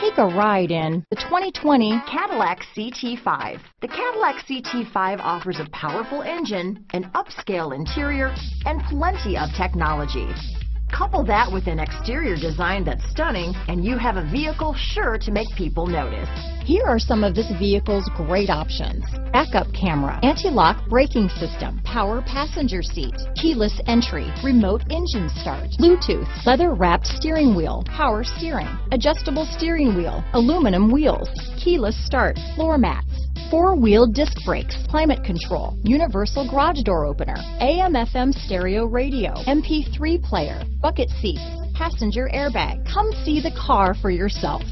Take a ride in the 2020 Cadillac CT5. The Cadillac CT5 offers a powerful engine, an upscale interior, and plenty of technology. Couple that with an exterior design that's stunning, and you have a vehicle sure to make people notice. Here are some of this vehicle's great options. Backup camera, anti-lock braking system, power passenger seat, keyless entry, remote engine start, Bluetooth, leather wrapped steering wheel, power steering, adjustable steering wheel, aluminum wheels, keyless start, floor mats, four-wheel disc brakes, climate control, universal garage door opener, AM FM stereo radio, MP3 player, bucket seats, passenger airbag. Come see the car for yourself.